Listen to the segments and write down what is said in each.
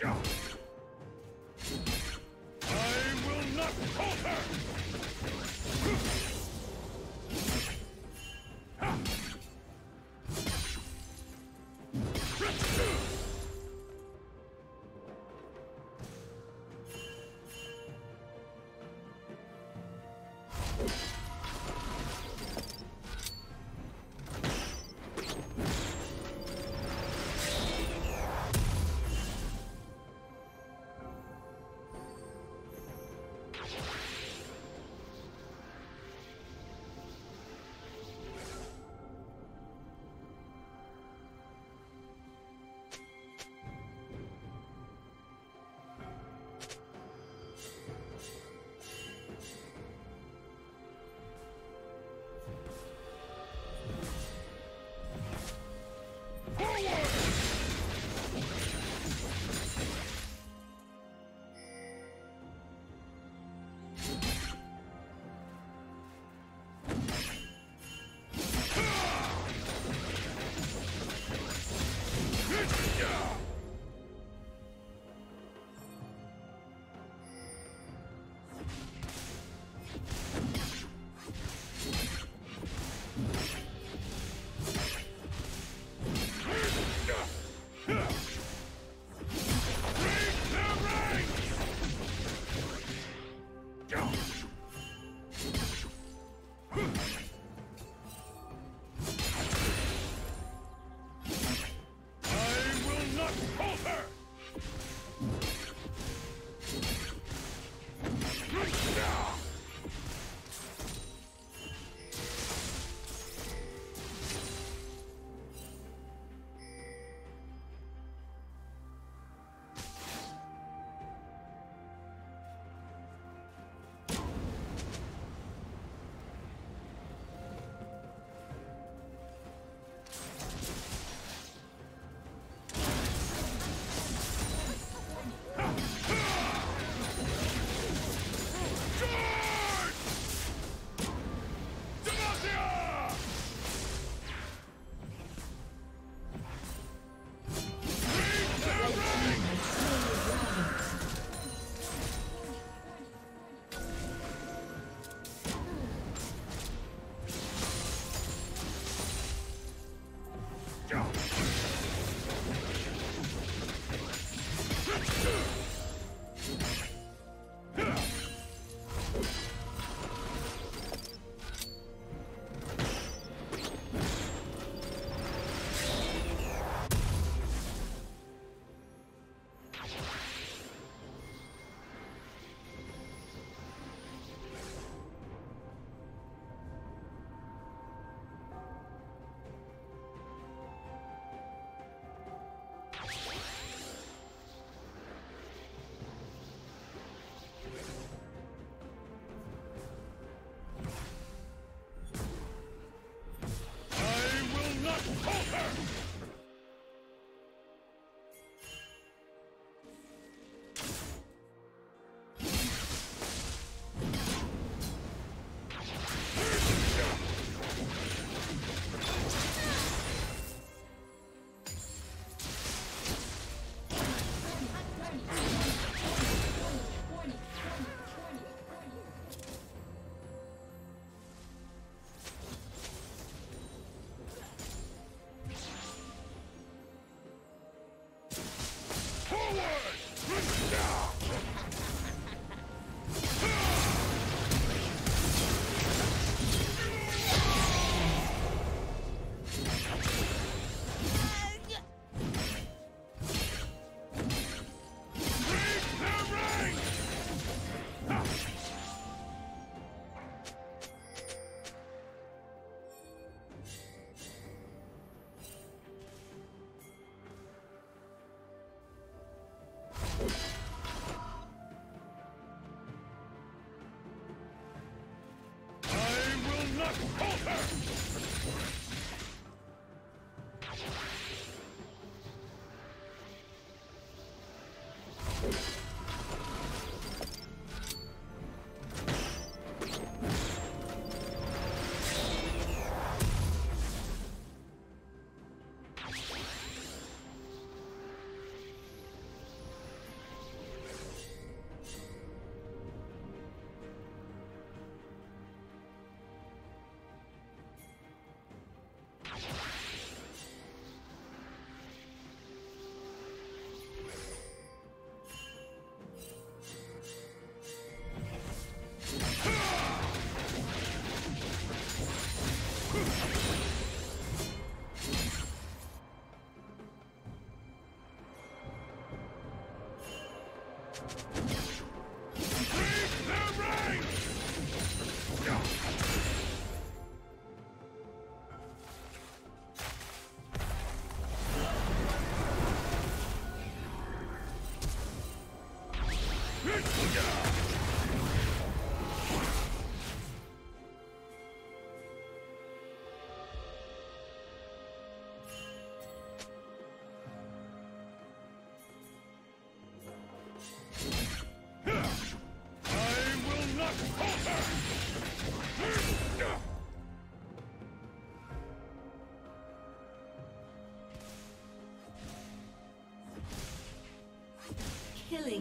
Go!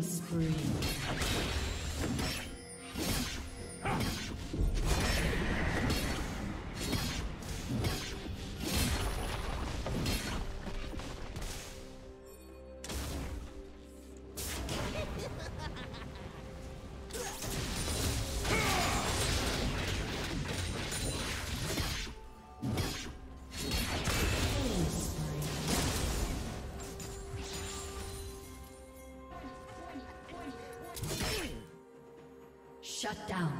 Killing spree. Shut down.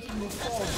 plating will fall.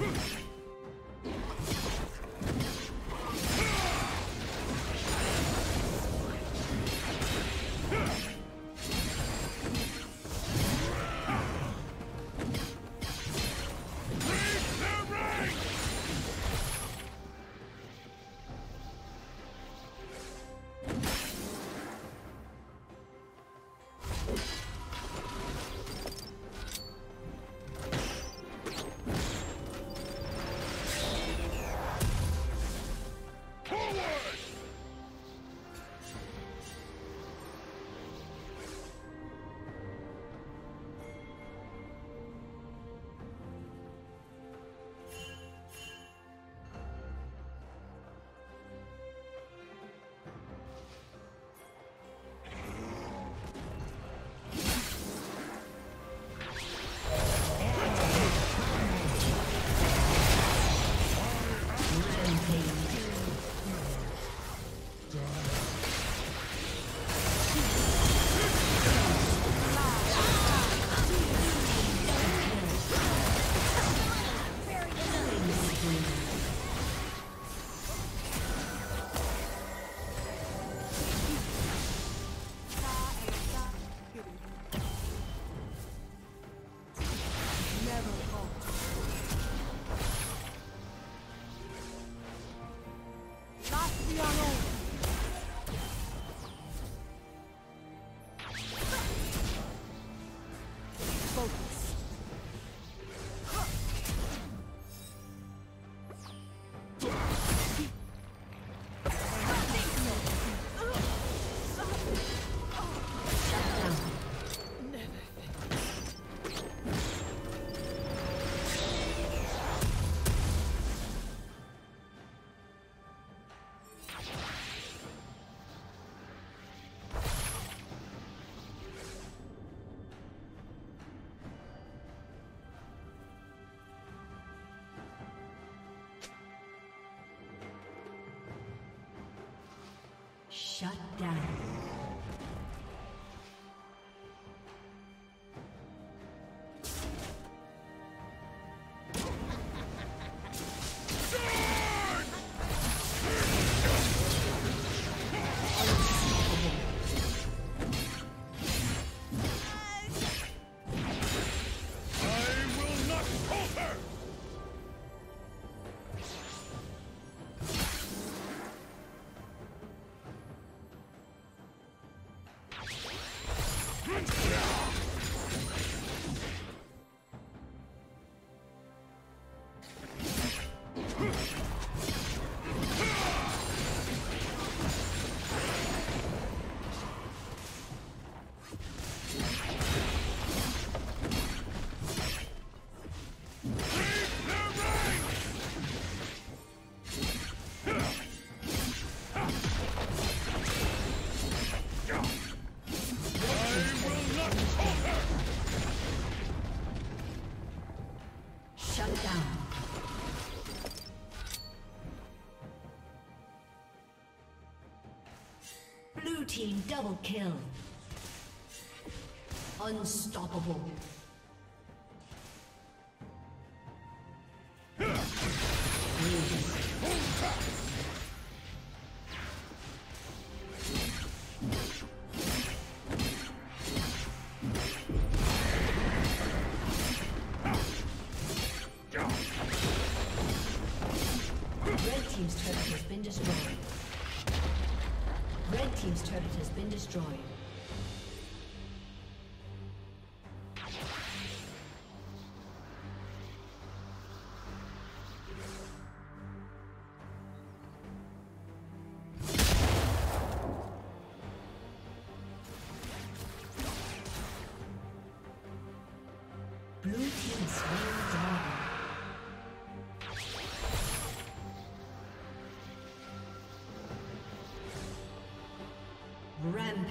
Hm. Shut down. Blue team double kill. Unstoppable.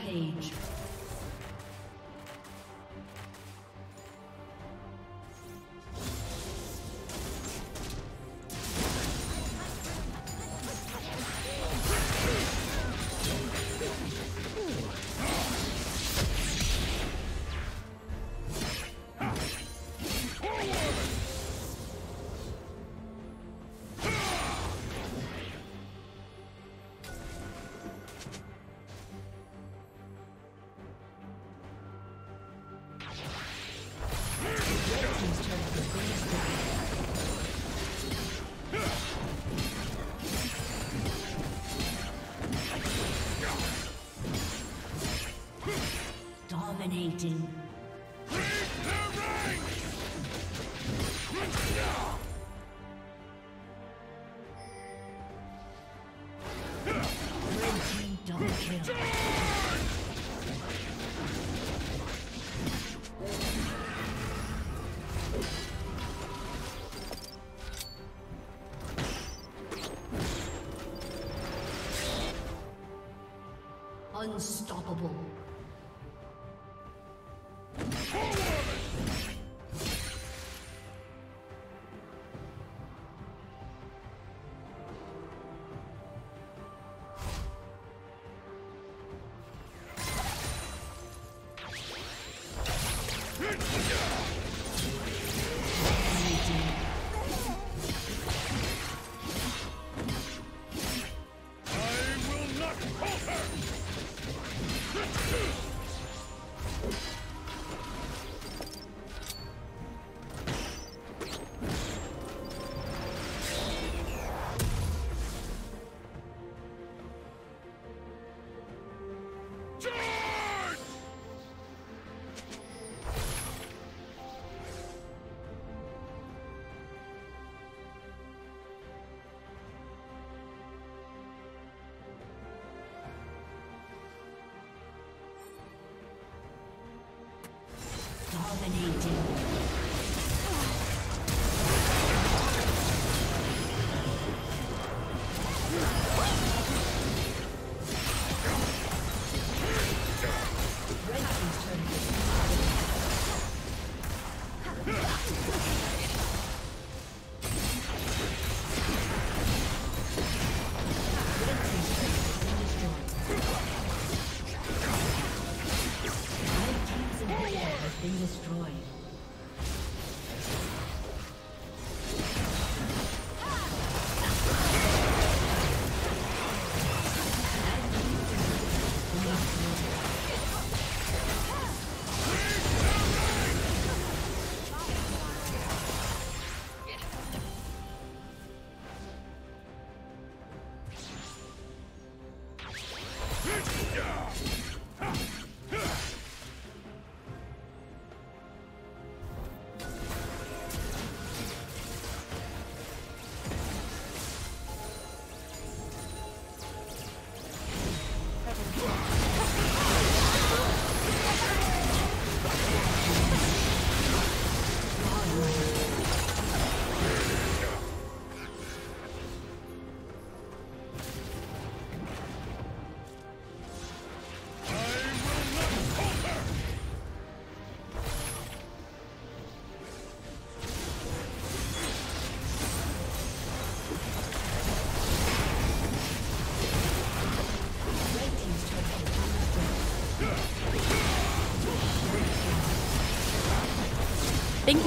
Rampage. Dominating. Dominating.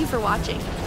You for watching.